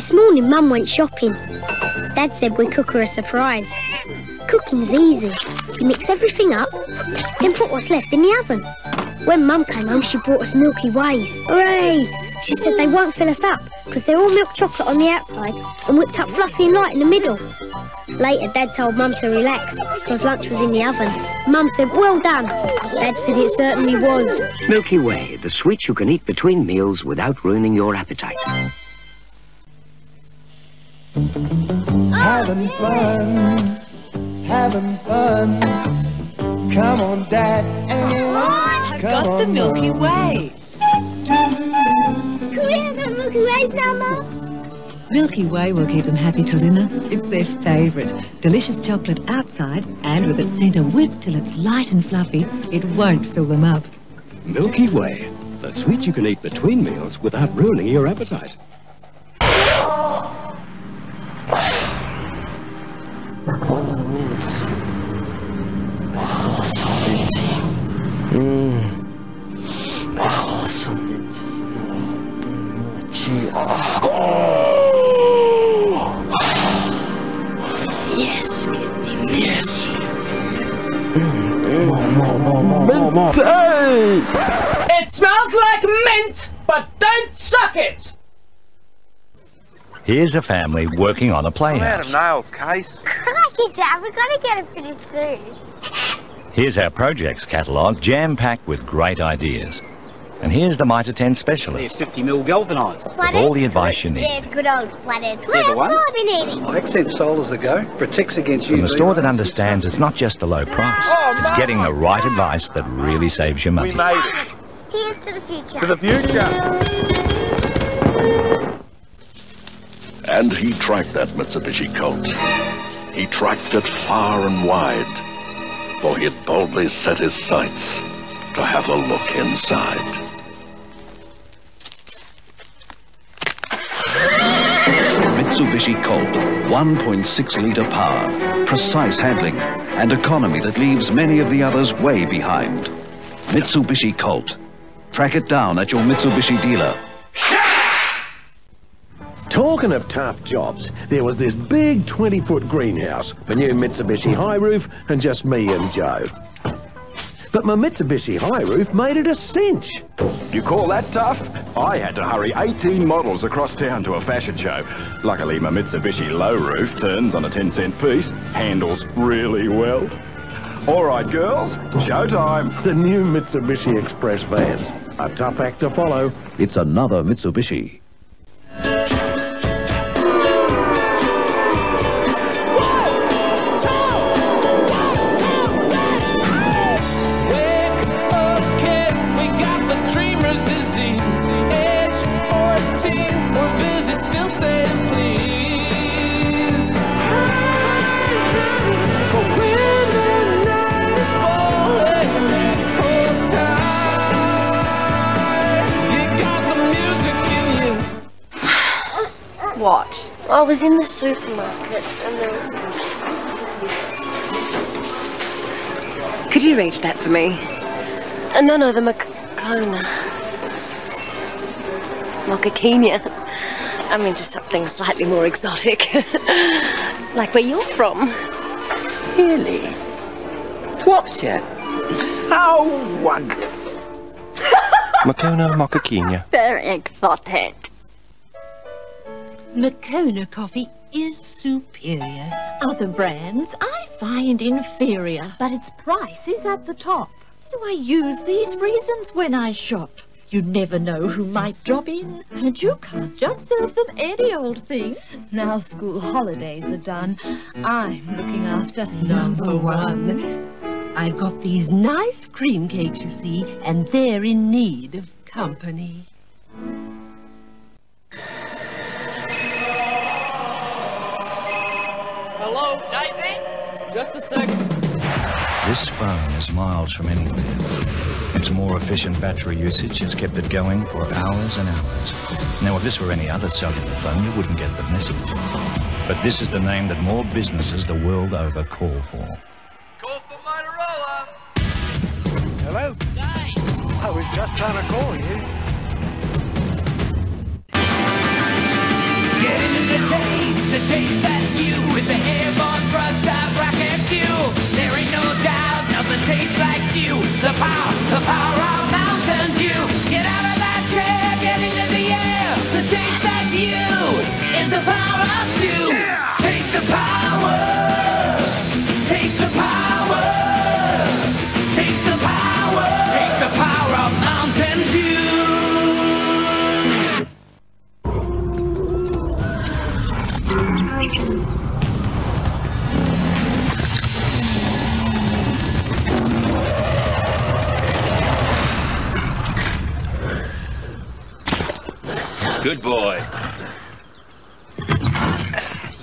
This morning, Mum went shopping. Dad said we'd cook her a surprise. Cooking's easy. You mix everything up, then put what's left in the oven. When Mum came home, she brought us Milky Ways. Hooray! She said they won't fill us up because they're all milk chocolate on the outside and whipped up fluffy and light in the middle. Later, Dad told Mum to relax because lunch was in the oven. Mum said, well done. Dad said it certainly was. Milky Way, the sweets you can eat between meals without ruining your appetite. Oh, having fun, having fun. Come on, Dad, and I've come got the on, Milky Mum. Way. Can we have our Milky Ways now, Mum? Milky Way will keep them happy till dinner. It's their favourite. Delicious chocolate outside, and with its centre whipped till it's light and fluffy, it won't fill them up. Milky Way, the sweet you can eat between meals without ruining your appetite. Here's a family working on a I'm out of nails, Case. Crikey, Dad, we've got to get it finished soon. Here's our projects catalogue, jam-packed with great ideas. And here's the Mitre 10 specialist, 50 mil galvanised. with all the advice you need. Yeah, good old flatheads. What Yeah, the else one? have I been eating? Accent solars that go. Protects against From the UV store that understands it's not just the low ah. price, oh, it's getting the right advice that really saves your money. We made it. Here's to the future. To the future. And he tracked that Mitsubishi Colt. He tracked it far and wide, for he had boldly set his sights to have a look inside. Mitsubishi Colt, 1.6 litre power, precise handling, and economy that leaves many of the others way behind. Mitsubishi Colt. Track it down at your Mitsubishi dealer. Talking of tough jobs, there was this big 20-foot greenhouse, the new Mitsubishi high roof, and just me and Joe. But my Mitsubishi high roof made it a cinch. You call that tough? I had to hurry 18 models across town to a fashion show. Luckily, my Mitsubishi low roof turns on a 10 cent piece, handles really well. All right, girls, showtime. The new Mitsubishi Express vans. A tough act to follow. It's another Mitsubishi. What? I was in the supermarket and there was this. Could you reach that for me? Uh, no, no, the Moccona. Mochaquina. I'm into something slightly more exotic. like where you're from. Really? Shropshire? How wonderful. Moccona Mochaquina. Very exotic. Moccona coffee is superior. Other brands I find inferior. But its price is at the top. So I use these reasons when I shop. You never know who might drop in, and you can't just serve them any old thing. Now school holidays are done, I'm looking after number one. I've got these nice cream cakes, you see, and they're in need of company. Hello, Daisy? Just a second. This phone is miles from anywhere. Its more efficient battery usage has kept it going for hours and hours. Now, if this were any other cellular phone, you wouldn't get the message. But this is the name that more businesses the world over call for. Call for Motorola! Hello? I was just trying to call you. Get in Good the taste that's you with the airborne thrust of rock and fuel. There ain't no doubt nothing tastes like you. The power.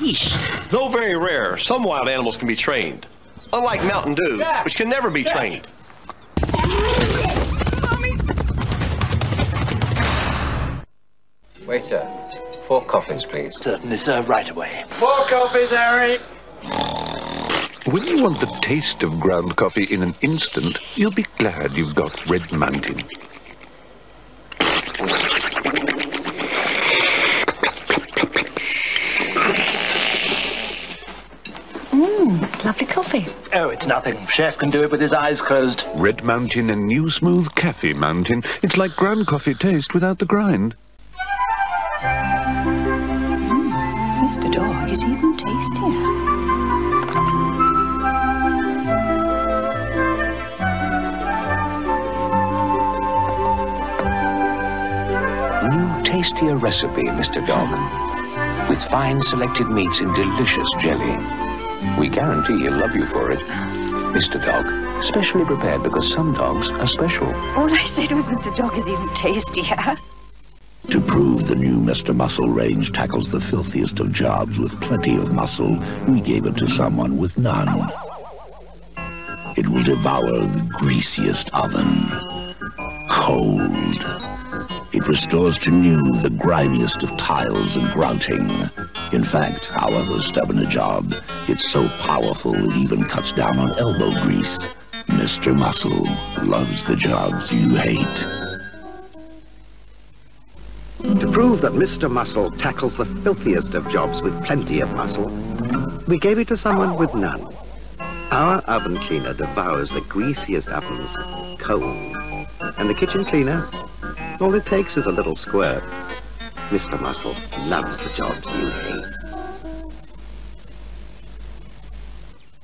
Yeesh. Though very rare, some wild animals can be trained. Unlike Mountain Dew, which can never be trained. Waiter, four coffees, please. Certainly, sir, right away. Four coffees, Harry. When you want the taste of ground coffee in an instant, you'll be glad you've got Red Mountain. Oh, it's nothing. Chef can do it with his eyes closed. Red Mountain and new smooth Cafe Mountain. It's like ground coffee taste without the grind. Hmm, Mr. Dog is even tastier. New, tastier recipe, Mr. Dog. With fine selected meats in delicious jelly. We guarantee he'll love you for it. Mr. Dog, specially prepared because some dogs are special. All I said was Mr. Dog is even tastier. To prove the new Mr. Muscle range tackles the filthiest of jobs with plenty of muscle, we gave it to someone with none. It will devour the greasiest oven. Cold. It restores to new the grimiest of tiles and grouting. In fact, however stubborn a job, it's so powerful it even cuts down on elbow grease. Mr. Muscle loves the jobs you hate. To prove that Mr. Muscle tackles the filthiest of jobs with plenty of muscle, we gave it to someone with none. Our oven cleaner devours the greasiest ovens cold. And the kitchen cleaner, all it takes is a little squirt. Mr. Muscle loves the jobs you hate.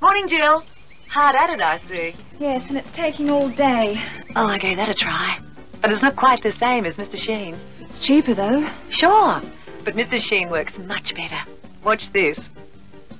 Morning, Jill. Hard at it, I see. Yes, and it's taking all day. Oh, I gave that a try. But it's not quite the same as Mr. Sheen. It's cheaper, though. Sure, but Mr. Sheen works much better. Watch this.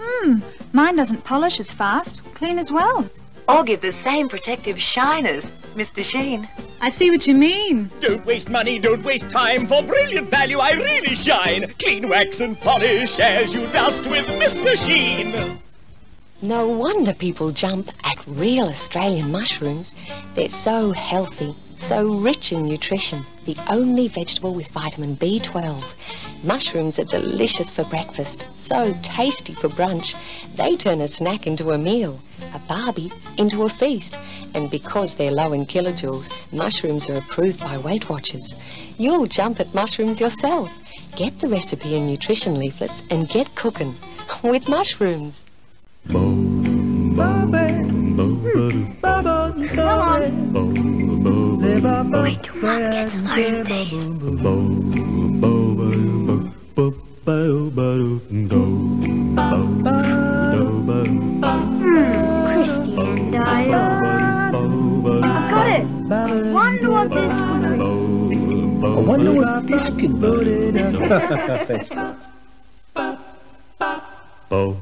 Hmm, mine doesn't polish as fast, clean as well. Or give the same protective shiners, Mr. Sheen. I see what you mean. Don't waste money, don't waste time. For brilliant value, I really shine. Clean wax and polish as you dust with Mr. Sheen. No wonder people jump at real Australian mushrooms. They're so healthy, so rich in nutrition. The only vegetable with vitamin B12. Mushrooms are delicious for breakfast, so tasty for brunch. They turn a snack into a meal, a barbie into a feast. And because they're low in kilojoules, mushrooms are approved by Weight Watchers. You'll jump at mushrooms yourself. Get the recipe and nutrition leaflets and get cooking with mushrooms. Wait till Mum gets home, Christy and Dial. I got it. Wonder what this could be. I wonder what this could be. Oh.